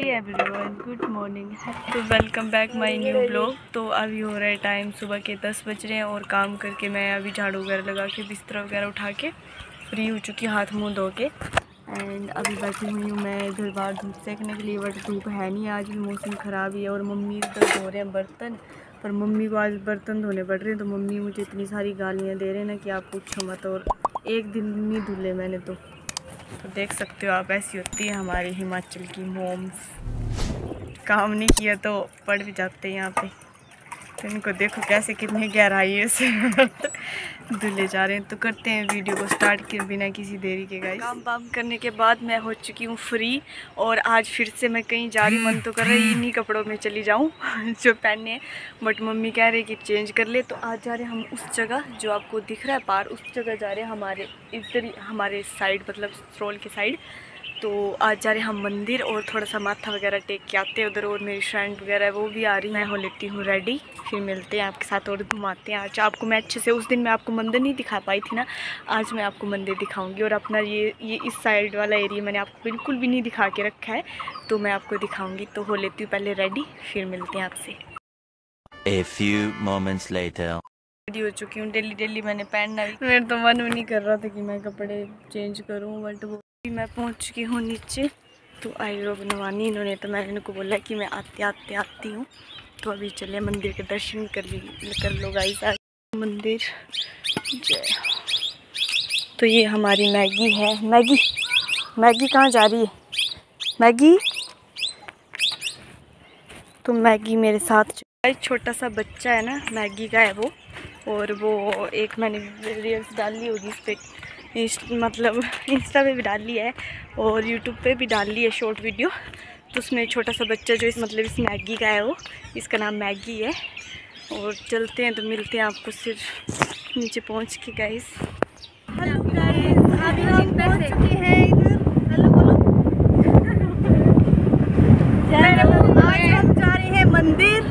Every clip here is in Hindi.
एवरीवन गुड मॉर्निंग तो welcome back my new blog तो अभी हो रहा है टाइम सुबह के दस बज रहे हैं और काम करके मैं अभी झाड़ू वगैरह लगा के, बिस्तर वगैरह उठा के फ्री हो, चुकी हाथ मुँह धो के एंड अभी बैठी हुई हूँ मैं इधर बाहर धूप सेकने के लिए बट धूप है नहीं आज भी मौसम ख़राब ही है और मम्मी इधर धो रहे हैं बर्तन। पर मम्मी को आज बर्तन धोने पड़ रहे हैं तो मम्मी मुझे इतनी सारी गालियाँ दे रहे हैं ना कि आप पूछो मत और एक दिन नहीं धुले मैंने तो। तो देख सकते हो, आप ऐसी होती है हमारी हिमाचल की मोम्स। काम नहीं किया तो पड़ भी जाते हैं यहाँ पे। तो इनको देखो कैसे कितनी गहराई से धुले जा रहे हैं तो करते हैं वीडियो को स्टार्ट किए बिना किसी देरी के गाइस काम वाम करने के बाद मैं हो चुकी हूँ फ्री और आज फिर से मैं कहीं जा रही मन तो कर रही इन्हीं कपड़ों में चली जाऊँ, जो पहने बट मम्मी कह रही कि चेंज कर ले तो आज जा रहे हम उस जगह जो आपको दिख रहा है, पार उस जगह जा रहे हैं हमारे इधर हमारे साइड मतलब स्ट्रोल के साइड तो आज जा रहे हम मंदिर और थोड़ा सा माथा वगैरह टेक के आते हैं उधर और मेरी फ्रेंड वगैरह वो भी आ रही मैं हो लेती हूँ रेडी फिर मिलते हैं आपके साथ और घुमाते हैं। आज आपको मैं अच्छे से उस दिन मैं आपको मंदिर नहीं दिखा पाई थी ना आज मैं आपको मंदिर दिखाऊँगी और अपना ये ये इस साइड वाला एरिया मैंने आपको बिल्कुल भी नहीं दिखा के रखा है तो मैं आपको दिखाऊँगी। तो हो लेती हूँ पहले रेडी फिर मिलते हैं आपसे। A few moments later. Ready हो चुकी हूँ। डेली डेली मैंने पहनना मेरा तो मन भी नहीं कर रहा था कि मैं कपड़े चेंज करूँ बट वो मैं पहुँच चुकी हूँ नीचे तो आईब्रो बनवानी। इन्होंने तो मैंने इनको बोला कि मैं आते आते आती हूँ। तो अभी चले मंदिर के दर्शन कर ली कर लो गाइस मंदिर। जय। तो ये हमारी मैगी है। मैगी मैगी कहाँ जा रही है? मैगी? तो मैगी मेरे साथ छोटा सा बच्चा है ना, मैगी का है वो। और वो एक मैंने रील्स डाली होगी इस पर इस मतलब इंस्टा पे भी डाल लिया है और यूट्यूब पे भी डाली है शॉर्ट वीडियो। तो उसमें छोटा सा बच्चा जो इस मतलब इस मैगी का है वो इसका नाम मैगी है। और चलते हैं तो मिलते हैं आपको सिर्फ़ नीचे पहुँच के गाइस हेलो अभी हम पहुँच चुके हैं इधर। हेलो बोलो। आज हम जा रहे हैं मंदिर।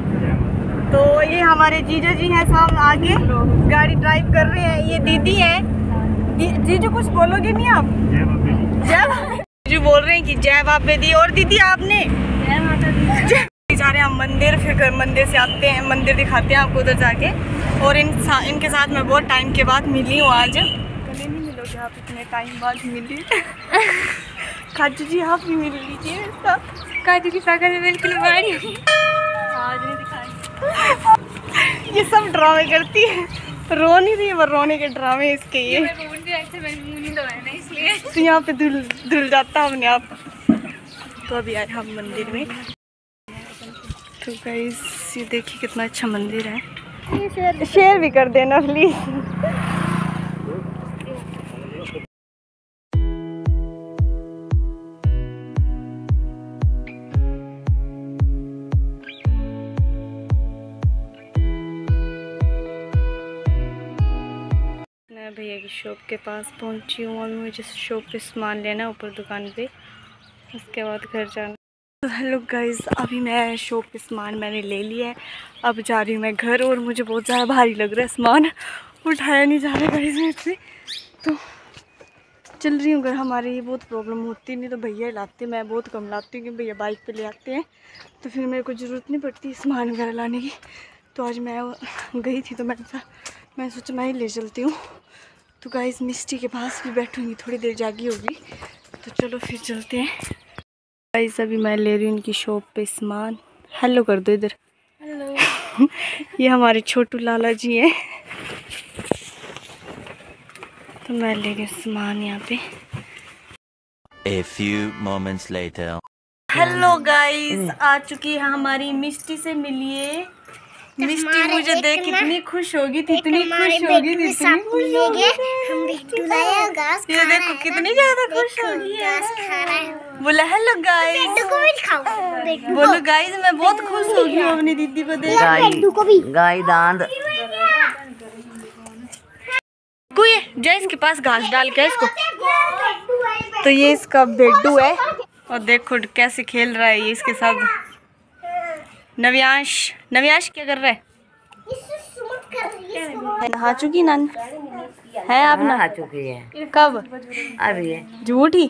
तो ये हमारे जीजा जी हैं साहब आगे। गाड़ी ड्राइव कर रहे हैं। ये दीदी है। जीजू कुछ बोलोगे नहीं आप? जय बाबा- जीजू बोल रहे हैं कि जय बाबे दी और दीदी आपने? जय- माता दी। जा रहे हैं हम मंदिर फिर घर मंदिर से आते हैं मंदिर दिखाते हैं आपको उधर जाके। और इन सा, इनके साथ मैं बहुत टाइम के बाद मिली हूँ आज। कभी नहीं मिलोगे आप इतने टाइम बाद मिली। खाजू जी आप भी मिल लीजिए काजू की सागर में बिल्कुल आज नहीं दिखाई ये सब ड्रामे करती है। रो नहीं रही पर रोने के ड्रामे इसके ये तो यहाँ पे धुल धुल जाता अपने आप। तो अभी आए हम मंदिर में। तो गाइस ये देखिए कितना अच्छा मंदिर है। शेयर भी कर देना प्लीज़ भैया की शॉप के पास पहुँची हूँ और मुझे शॉप पे सामान लेना है ऊपर दुकान पे। उसके बाद घर जाना। तो हेलो गाइस अभी मैं शॉप पे सामान मैंने ले लिया है। अब जा रही हूँ मैं घर और मुझे बहुत ज़्यादा भारी लग रहा है सामान। उठाया नहीं जा रहा गाइस मेरे से। तो चल रही हूँ घर। हमारे ये बहुत प्रॉब्लम होती नहीं तो भैया लाते, मैं बहुत कम लाती हूँ क्योंकि भैया बाइक पे ले आते हैं। तो फिर मेरे को ज़रूरत नहीं पड़ती सामान वगैरह लाने की। तो आज मैं गई थी तो मैंने मैं सोचा मैं ही ले चलती हूँ। तो गाइस मिस्टी के पास भी बैठूँगी थोड़ी देर जागी होगी। तो चलो फिर चलते हैं। गाइस अभी मैं ले रही हूँ उनकी शॉप पे सामान। हेलो कर दो इधर। हेलो ये हमारे छोटू लाला जी हैं। तो मैं ले रही हूँ सामान यहाँ पे। A few moments later. Hello guys आ चुकी है हमारी मिस्टी से मिलिए। मिस्टी मुझे देख कितनी खुश होगी थी इतनी खुश होगी थी इतनी खुश होगी। हम बिट्टू लाया घास ये देखो कितनी ज़्यादा खुश होगी। है। खा रहा है बोला हेलो गाइस को भी खाओ बिट्टू बोलो गाइस मैं बहुत खुश हो गई अपनी दीदी को देख। बिट्टू को भी। गाय। दांत कोई जय इसके पास घास डाल के इसको। तो ये इसका बेडू है। और देखो कैसे खेल रहा है ये इसके साथ। नव्यांश। नव्यांश क्या कर रहा है? नहा चुकी नान। है आप आ ना चुकी है। कब? अभी है। झूठी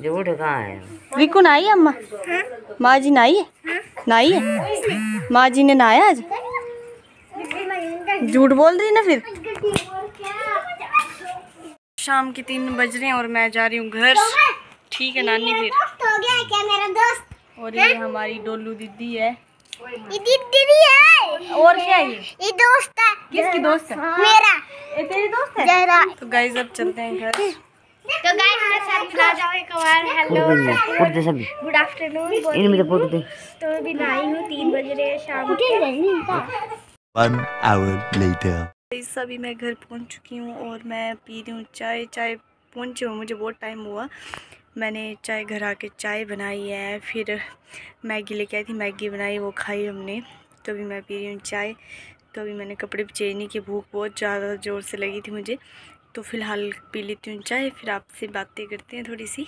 झूठ कहाँ है? रिकू नहाई है अम्मा? माँ जी नहाई है? नहाई है? माँ जी ने नहाया आज? झूठ बोल रही ना फिर? शाम के तीन बज रहे हैं और मैं जा रही हूँ घर। ठीक है नानी फिर। तो हो गया क्या मेरा दोस्त? और ये हमारी डोलू दीदी है। ये दीदी है। और क्या है ये? ये दोस्त है। किसकी दोस्त है? मेरा। ये तेरी दोस्त है? जहरा तो गाइज़ अब चलते हैं घर। तो गाइस मेरे साथ खिला जाओ एक बार हेलो दे फ़ोटो गुड आफ्टरनून इन मेरे फ़ोटो दे। तो मैं भी नहाई हूँ तीन बज रहे हैं शाम के। One hour later. गाइस अभी मैं घर पहुँच चुकी हूँ और मैं पी रही हूँ चाय। चाय पहुँचे हुए मुझे बहुत टाइम हुआ। मैंने चाय, घर आके चाय बनाई है, फिर मैगी लेके आई थी, मैगी बनाई, वो खाई हमने तो अभी मैं पी रही हूँ चाय तो अभी मैंने कपड़े भी चेंज नहीं किए, भूख बहुत ज़्यादा ज़ोर से लगी थी मुझे तो फ़िलहाल पी लेती हूँ चाय, फिर आपसे बातें करते हैं थोड़ी सी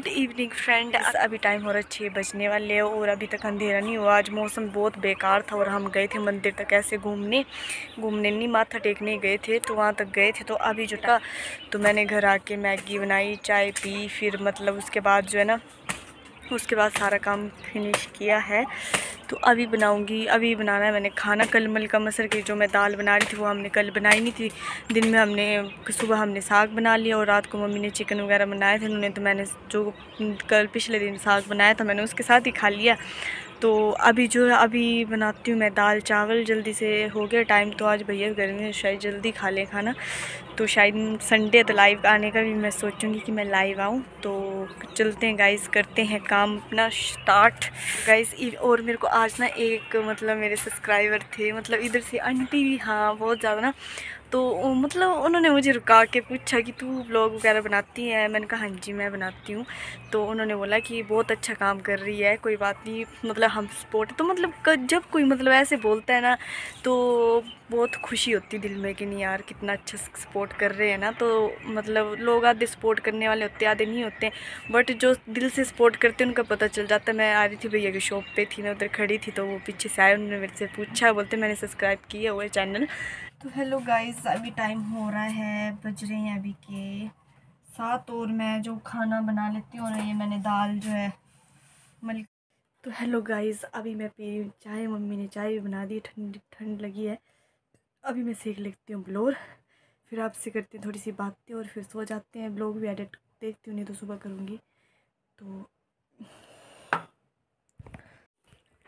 गुड इवनिंग फ्रेंड अभी टाइम हो रहा है छः बजने वाले है और अभी तक अंधेरा नहीं हुआ। आज मौसम बहुत बेकार था और हम गए थे मंदिर तक ऐसे घूमने। घूमने नहीं, माथा टेकने गए थे तो वहाँ तक गए थे। तो अभी जो था तो मैंने घर आके मैगी बनाई, चाय पी, फिर मतलब उसके बाद जो है ना, उसके बाद सारा काम फिनिश किया है। तो अभी बनाऊँगी, अभी बनाना है मैंने खाना। कल मलका मसर की जो मैं दाल बना रही थी, वो हमने कल बनाई नहीं थी। दिन में हमने, सुबह हमने साग बना लिया और रात को मम्मी ने चिकन वगैरह बनाए थे। उन्होंने तो मैंने जो कल पिछले दिन साग बनाया था, मैंने उसके साथ ही खा लिया। तो अभी जो है, अभी बनाती हूँ मैं दाल चावल, जल्दी से हो गया टाइम तो आज भैया गर्मी है, शायद जल्दी खा लें खाना। तो शायद संडे तो लाइव आने का भी मैं सोचूँगी कि मैं लाइव आऊँ। तो चलते हैं गाइस करते हैं काम अपना स्टार्ट गाइस और मेरे को आज ना एक मतलब मेरे सब्सक्राइबर थे मतलब इधर से आंटी भी हाँ बहुत ज़्यादा ना तो मतलब उन्होंने मुझे रुका के पूछा कि तू ब्लॉग वगैरह बनाती है? मैंने कहा हाँ जी, मैं बनाती हूँ। तो उन्होंने बोला कि बहुत अच्छा काम कर रही है, कोई बात नहीं मतलब हम सपोर्ट तो मतलब जब कोई मतलब ऐसे बोलता है ना तो बहुत खुशी होती दिल में कि नहीं यार, कितना अच्छा सपोर्ट कर रहे हैं ना। तो मतलब लोग आधे सपोर्ट करने वाले होते, आधे नहीं होते। बट जो दिल से सपोर्ट करते हैं, उनका पता चल जाता है, मैं आ रही थी भैया की शॉप पे थी, मैं उधर खड़ी थी तो वो पीछे से आए, उन्होंने मेरे से पूछा, बोलते, मैंने सब्सक्राइब किया हुआ चैनल तो हेलो गाइस अभी टाइम हो रहा है, बज रहे हैं अभी के साथ और मैं जो खाना बना लेती हूँ और ये मैंने दाल जो है मल तो हेलो गाइस अभी मैं पी रही हूँ चाय, मम्मी ने चाय भी बना दी, ठंड ठंड लगी है। अभी मैं सीख लेती हूँ ब्लोर फिर आपसे करती हूँ थोड़ी सी बातें और फिर सो जाते हैं। ब्लॉग भी एडिट देखती हूँ, नहीं तो सुबह करूँगी। तो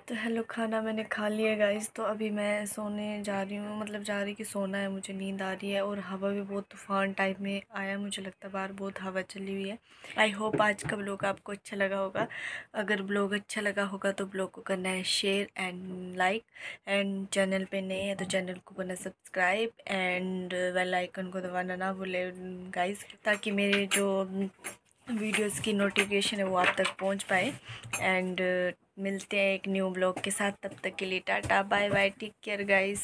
तो हेलो, खाना मैंने खा लिया गाइस तो अभी मैं सोने जा रही हूँ। मतलब जा रही कि सोना है, मुझे नींद आ रही है और हवा भी बहुत तूफ़ान टाइप में आया मुझे लगता है बाहर बहुत हवा चली हुई है। आई होप आज का ब्लॉग आपको अच्छा लगा होगा। अगर ब्लॉग अच्छा लगा होगा तो ब्लॉग को करना है share and like and channel पे नए हैं तो चैनल को करना सब्सक्राइब एंड बेल आइकन को दबाना ना भूले गाइस ताकि मेरे जो वीडियोस की नोटिफिकेशन है, वो आप तक पहुँच पाए। एंड मिलते हैं एक न्यू ब्लॉग के साथ, तब तक के लिए tata bye bye take care guys